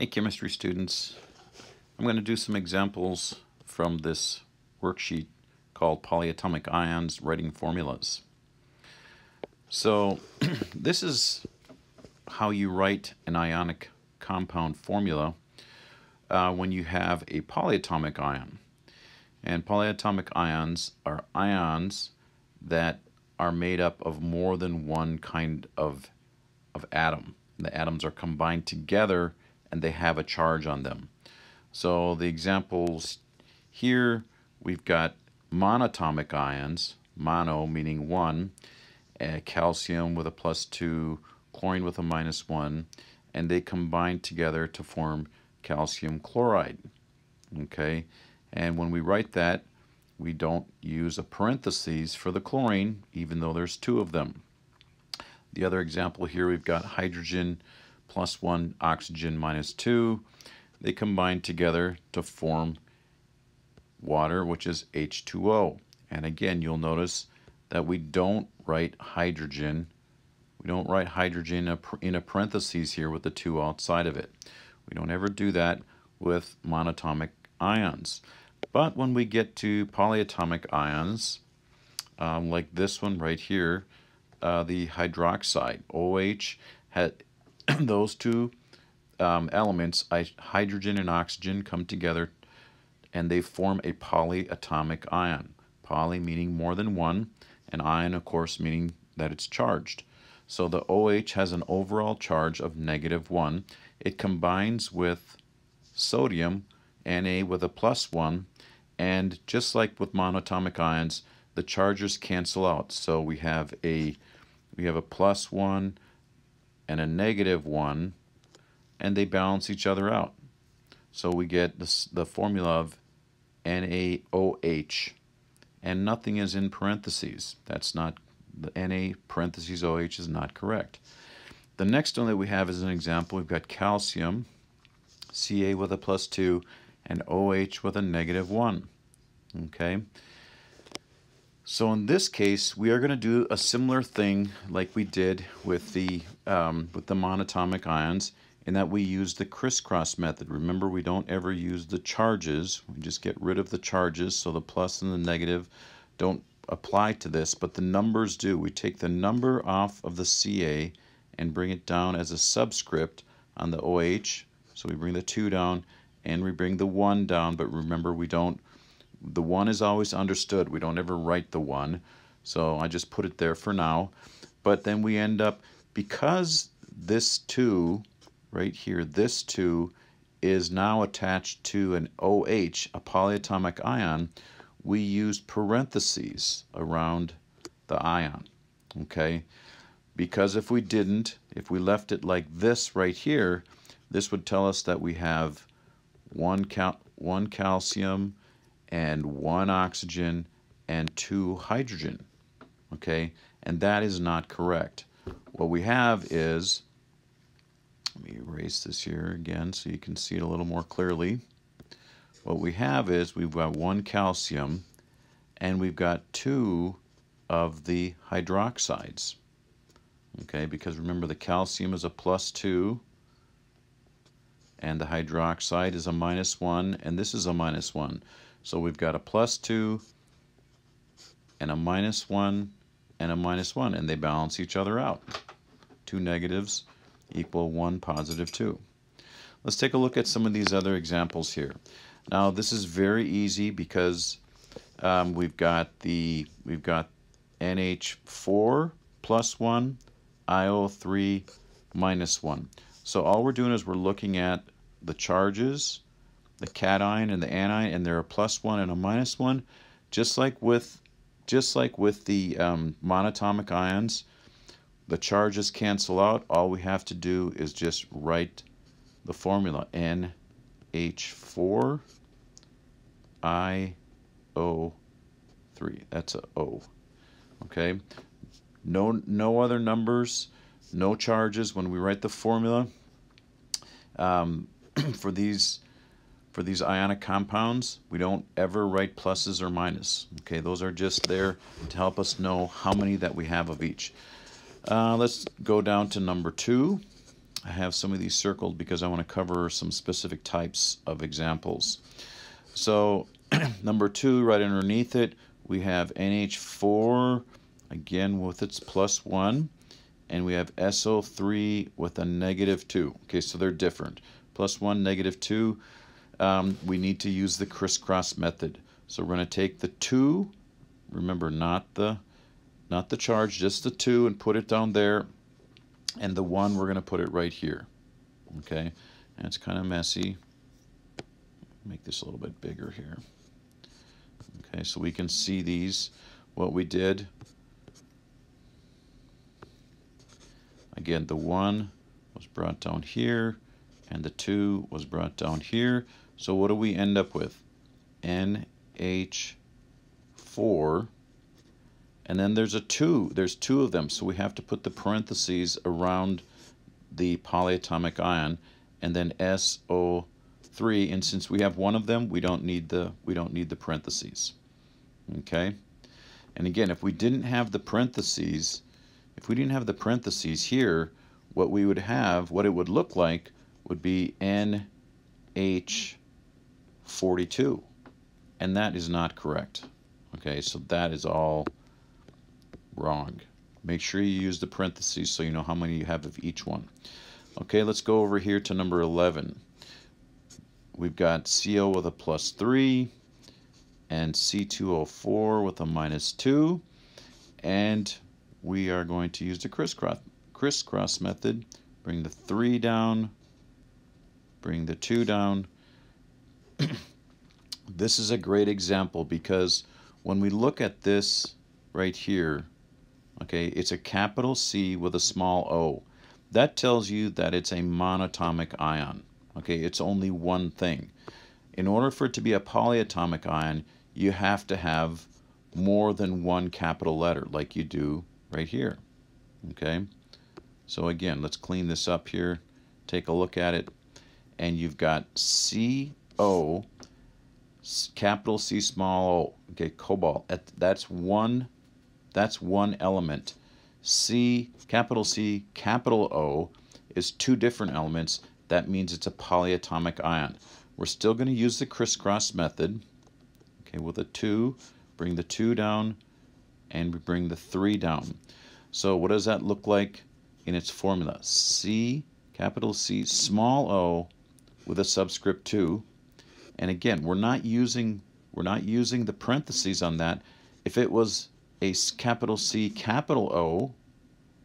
Hey chemistry students, I'm going to do some examples from this worksheet called Polyatomic Ions Writing Formulas. So this is how you write an ionic compound formula uh, when you have a polyatomic ion. And polyatomic ions are ions that are made up of more than one kind of, of atom. The atoms are combined together and they have a charge on them. So the examples here, we've got monatomic ions, mono meaning one, eh, calcium with a plus two, chlorine with a minus one, and they combine together to form calcium chloride. Okay, and when we write that, we don't use a parenthesis for the chlorine, even though there's two of them. The other example here, we've got hydrogen plus 1, oxygen minus 2. They combine together to form water, which is H2O. And again, you'll notice that we don't write hydrogen. We don't write hydrogen in a parentheses here with the 2 outside of it. We don't ever do that with monatomic ions. But when we get to polyatomic ions, um, like this one right here, uh, the hydroxide, OH, those two um, elements, hydrogen and oxygen, come together and they form a polyatomic ion. Poly meaning more than one, and ion, of course, meaning that it's charged. So the OH has an overall charge of negative 1. It combines with sodium, Na with a plus 1, and just like with monatomic ions, the charges cancel out. So we have a we have a plus 1 and a negative 1, and they balance each other out. So we get this, the formula of NaOH, and nothing is in parentheses. That's not, the Na parentheses OH is not correct. The next one that we have is an example. We've got calcium, Ca with a plus 2, and OH with a negative 1. Okay. So in this case, we are going to do a similar thing like we did with the, um, with the monatomic ions in that we use the crisscross method. Remember, we don't ever use the charges. We just get rid of the charges, so the plus and the negative don't apply to this, but the numbers do. We take the number off of the Ca and bring it down as a subscript on the OH. So we bring the 2 down and we bring the 1 down, but remember we don't the 1 is always understood. We don't ever write the 1. So I just put it there for now. But then we end up, because this 2, right here, this 2 is now attached to an OH, a polyatomic ion, we use parentheses around the ion, okay? Because if we didn't, if we left it like this right here, this would tell us that we have one, cal one calcium, and one oxygen and two hydrogen. Okay, and that is not correct. What we have is, let me erase this here again so you can see it a little more clearly. What we have is we've got one calcium and we've got two of the hydroxides. Okay, because remember the calcium is a plus 2 and the hydroxide is a minus 1 and this is a minus 1. So we've got a plus 2 and a minus 1 and a minus 1, and they balance each other out. Two negatives equal one positive 2. Let's take a look at some of these other examples here. Now this is very easy because um, we've got the we've got NH4 plus 1, IO3 minus 1. So all we're doing is we're looking at the charges the cation and the anion, and they're a plus one and a minus one, just like with just like with the um, monatomic ions, the charges cancel out. All we have to do is just write the formula NH4 IO3. That's a O. Okay. No no other numbers, no charges when we write the formula. Um, for these for these ionic compounds, we don't ever write pluses or minus. Okay, those are just there to help us know how many that we have of each. Uh, let's go down to number two. I have some of these circled because I want to cover some specific types of examples. So number two, right underneath it, we have NH4, again with its plus one, and we have SO3 with a negative two. Okay, so they're different. Plus one, negative two. Um, we need to use the crisscross method. So we're going to take the two, remember not the not the charge, just the two, and put it down there. And the one, we're going to put it right here. Okay, and it's kind of messy. Make this a little bit bigger here. Okay, so we can see these, what we did. Again, the 1 was brought down here, and the 2 was brought down here. So what do we end up with? NH4, and then there's a 2. There's two of them, so we have to put the parentheses around the polyatomic ion, and then SO3, and since we have one of them, we don't need the we don't need the parentheses. Okay? And again, if we didn't have the parentheses, if we didn't have the parentheses here, what we would have, what it would look like, would be NH42. And that is not correct. Okay, so that is all wrong. Make sure you use the parentheses so you know how many you have of each one. Okay, let's go over here to number 11. We've got CO with a plus 3 and C2O4 with a minus 2. And we are going to use the crisscross, crisscross method. Bring the 3 down, bring the 2 down. this is a great example because when we look at this right here, okay, it's a capital C with a small o. That tells you that it's a monatomic ion. Okay, it's only one thing. In order for it to be a polyatomic ion, you have to have more than one capital letter like you do right here. Okay, so again, let's clean this up here. Take a look at it. And you've got CO, capital C small o, okay, cobalt. That's one, that's one element. C, capital C, capital O is two different elements. That means it's a polyatomic ion. We're still going to use the crisscross method. Okay, with a 2, bring the 2 down, and we bring the 3 down. So what does that look like in its formula? C, capital C, small o, with a subscript 2. And again, we're not using we're not using the parentheses on that. If it was a capital C, capital O,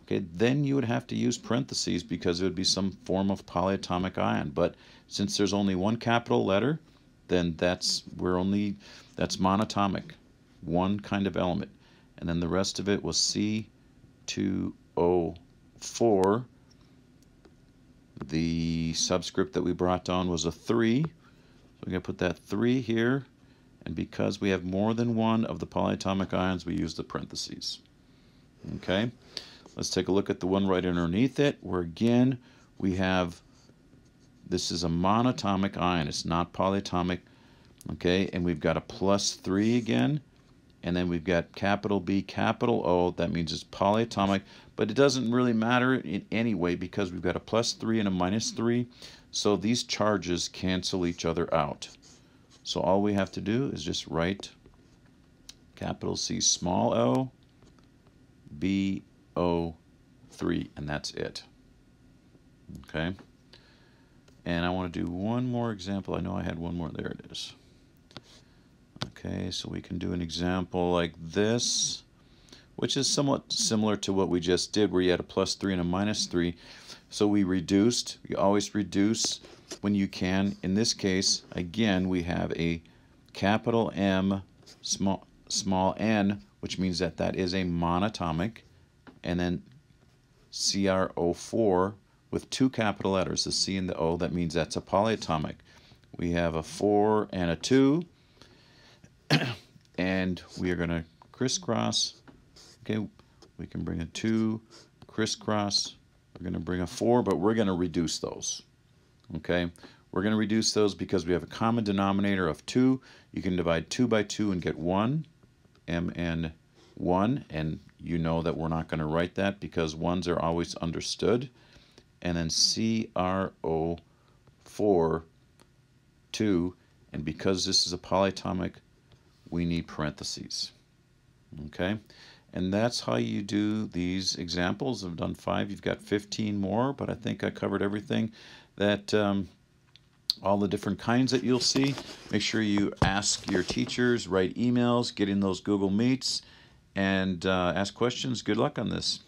okay, then you would have to use parentheses because it would be some form of polyatomic ion. But since there's only one capital letter, then that's we're only that's monatomic, one kind of element. And then the rest of it was C2O4. The subscript that we brought down was a 3. We're going to put that 3 here. And because we have more than one of the polyatomic ions, we use the parentheses. Okay, let's take a look at the one right underneath it, where again, we have, this is a monatomic ion. It's not polyatomic okay and we've got a plus 3 again and then we've got capital B capital O that means it's polyatomic but it doesn't really matter in any way because we've got a plus 3 and a minus 3 so these charges cancel each other out. So all we have to do is just write capital C small o B O 3 and that's it. Okay? And I want to do one more example. I know I had one more. There it is Okay, so we can do an example like this, which is somewhat similar to what we just did where you had a plus 3 and a minus 3. So we reduced, you always reduce when you can. In this case, again, we have a capital M, small, small n, which means that that is a monatomic, and then CrO4 with two capital letters, the C and the O, that means that's a polyatomic. We have a 4 and a 2, and we are going to crisscross. Okay, we can bring a 2, crisscross. We're going to bring a 4, but we're going to reduce those. Okay, we're going to reduce those because we have a common denominator of 2. You can divide 2 by 2 and get 1, mn 1, and you know that we're not going to write that because 1s are always understood. and then CrO4 2 and because this is a polyatomic we need parentheses okay? And that's how you do these examples. I've done five you've got 15 more but I think I covered everything that um, all the different kinds that you'll see. Make sure you ask your teachers write emails get in those Google Meets and uh, ask questions. Good luck on this